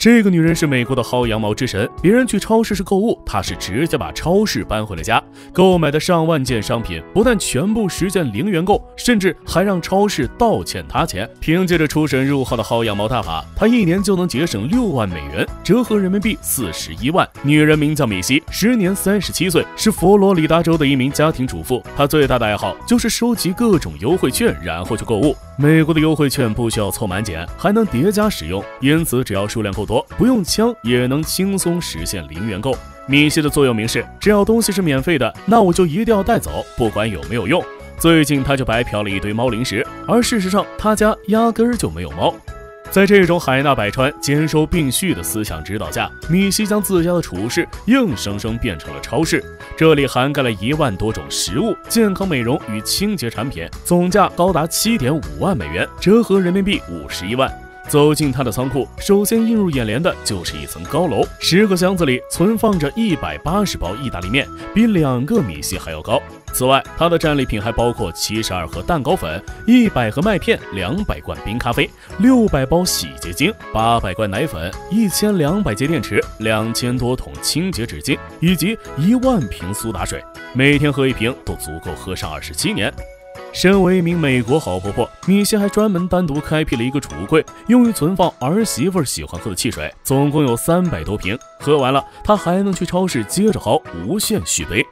这个女人是美国的薅羊毛之神，别人去超市是购物，她是直接把超市搬回了家。购买的上万件商品，不但全部实现零元购，甚至还让超市倒欠她钱。凭借着出神入化的薅羊毛大法，她一年就能节省六万美元，折合人民币四十一万。女人名叫米西，时年三十七岁，是佛罗里达州的一名家庭主妇。她最大的爱好就是收集各种优惠券，然后去购物。美国的优惠券不需要凑满减，还能叠加使用，因此只要数量够多，不用枪也能轻松实现零元购。米西的座右铭是：只要东西是免费的，那我就一定要带走，不管有没有用。最近他就白嫖了一堆猫零食，而事实上他家压根儿就没有猫。在这种海纳百川、兼收并蓄的思想指导下，米西将自家的储物室硬生生变成了超市。这里涵盖了一万多种食物、健康美容与清洁产品，总价高达七点五万美元，折合人民币五十一万。走进他的仓库，首先映入眼帘的就是一层高楼，十个箱子里存放着一百八十包意大利面，比两个米西还要高。此外，他的战利品还包括七十二盒蛋糕粉、一百盒麦片、两百罐冰咖啡、六百包洗洁精、八百罐奶粉、一千两百节电池、两千多桶清洁纸巾以及一万瓶苏打水，每天喝一瓶都足够喝上二十七年。身为一名美国好婆婆，米歇还专门单独开辟了一个储物柜，用于存放儿媳妇喜欢喝的汽水，总共有三百多瓶。喝完了，她还能去超市接着薅，无限续杯。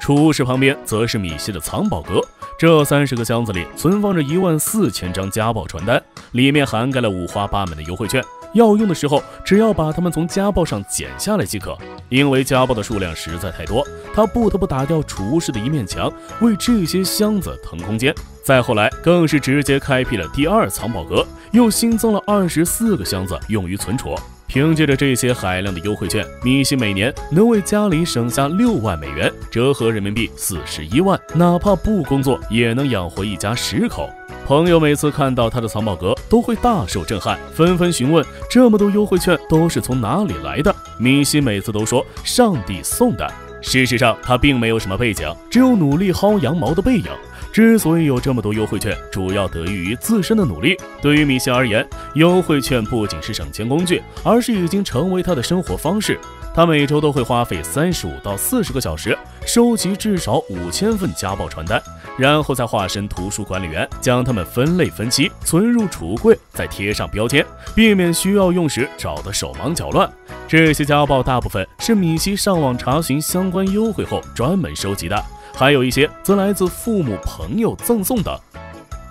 储物室旁边则是米歇的藏宝阁，这三十个箱子里存放着一万四千张家暴传单，里面涵盖了五花八门的优惠券。要用的时候，只要把它们从家暴上剪下来即可。因为家暴的数量实在太多，他不得不打掉储物室的一面墙，为这些箱子腾空间。再后来，更是直接开辟了第二藏宝阁，又新增了二十四个箱子用于存储。凭借着这些海量的优惠券，米西每年能为家里省下六万美元，折合人民币四十一万，哪怕不工作也能养活一家十口。朋友每次看到他的藏宝阁，都会大受震撼，纷纷询问这么多优惠券都是从哪里来的。米西每次都说上帝送的。事实上，他并没有什么背景，只有努力薅羊毛的背影。之所以有这么多优惠券，主要得益于自身的努力。对于米歇而言，优惠券不仅是省钱工具，而是已经成为他的生活方式。他每周都会花费三十五到四十个小时，收集至少五千份家暴传单，然后再化身图书管理员，将它们分类分期，存入储柜，再贴上标签，避免需要用时找得手忙脚乱。这些家暴大部分是米西上网查询相关优惠后专门收集的。还有一些则来自父母、朋友赠送的。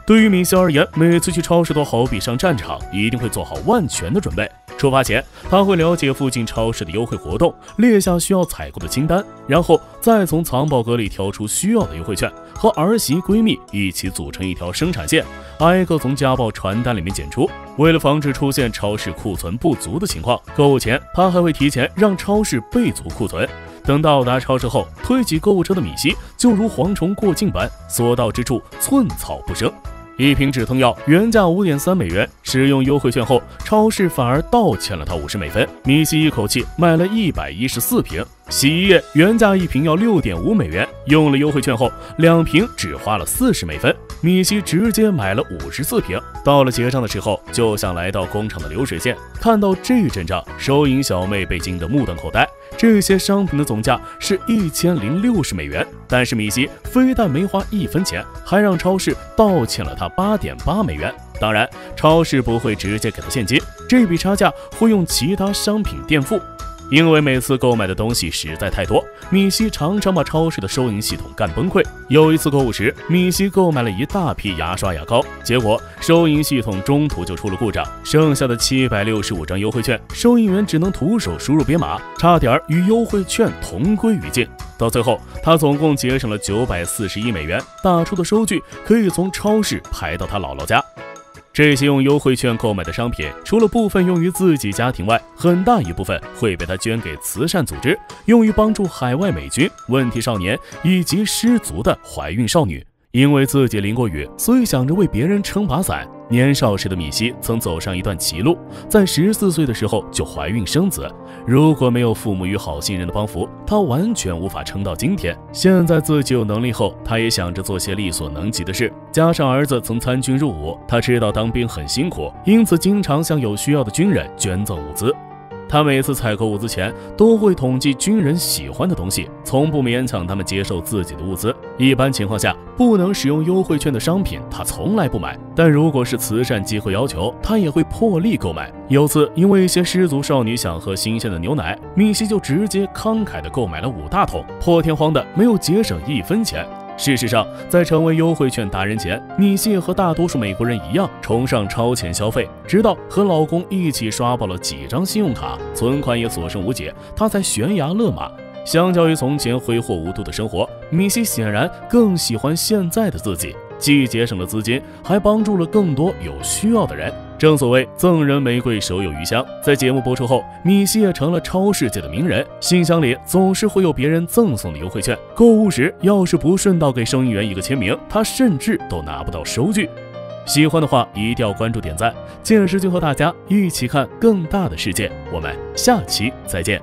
对于米西而言，每次去超市都好比上战场，一定会做好万全的准备。出发前，他会了解附近超市的优惠活动，列下需要采购的清单，然后再从藏宝阁里挑出需要的优惠券，和儿媳闺蜜一起组成一条生产线，挨个从家暴传单里面检出。为了防止出现超市库存不足的情况，购物前他还会提前让超市备足库存。等到达超市后，推起购物车的米西就如蝗虫过境般，所到之处寸草不生。一瓶止痛药原价五点三美元，使用优惠券后，超市反而倒欠了他五十美分。米西一口气买了一百一十四瓶。洗衣液原价一瓶要六点五美元，用了优惠券后，两瓶只花了四十美分。米西直接买了五十四瓶。到了结账的时候，就像来到工厂的流水线，看到这阵仗，收银小妹被惊得目瞪口呆。这些商品的总价是一千零六十美元，但是米西非但没花一分钱，还让超市倒欠了他八点八美元。当然，超市不会直接给他现金，这笔差价会用其他商品垫付。因为每次购买的东西实在太多，米西常常把超市的收银系统干崩溃。有一次购物时，米西购买了一大批牙刷、牙膏，结果收银系统中途就出了故障，剩下的七百六十五张优惠券，收银员只能徒手输入编码，差点与优惠券同归于尽。到最后，他总共节省了九百四十一美元，打出的收据可以从超市排到他姥姥家。这些用优惠券购买的商品，除了部分用于自己家庭外，很大一部分会被他捐给慈善组织，用于帮助海外美军、问题少年以及失足的怀孕少女。因为自己淋过雨，所以想着为别人撑把伞。年少时的米西曾走上一段歧路，在十四岁的时候就怀孕生子。如果没有父母与好心人的帮扶，她完全无法撑到今天。现在自己有能力后，她也想着做些力所能及的事。加上儿子曾参军入伍，他知道当兵很辛苦，因此经常向有需要的军人捐赠物资。他每次采购物资前都会统计军人喜欢的东西，从不勉强他们接受自己的物资。一般情况下，不能使用优惠券的商品，他从来不买。但如果是慈善机构要求，他也会破例购买。有次，因为一些失足少女想喝新鲜的牛奶，米西就直接慷慨地购买了五大桶，破天荒的没有节省一分钱。事实上，在成为优惠券达人前，米歇和大多数美国人一样崇尚超前消费。直到和老公一起刷爆了几张信用卡，存款也所剩无几，她才悬崖勒马。相较于从前挥霍无度的生活，米西显然更喜欢现在的自己。既节省了资金，还帮助了更多有需要的人。正所谓赠人玫瑰，手有余香。在节目播出后，米西也成了超市界的名人，信箱里总是会有别人赠送的优惠券。购物时要是不顺道给收银员一个签名，他甚至都拿不到收据。喜欢的话一定要关注点赞。见识就和大家一起看更大的世界。我们下期再见。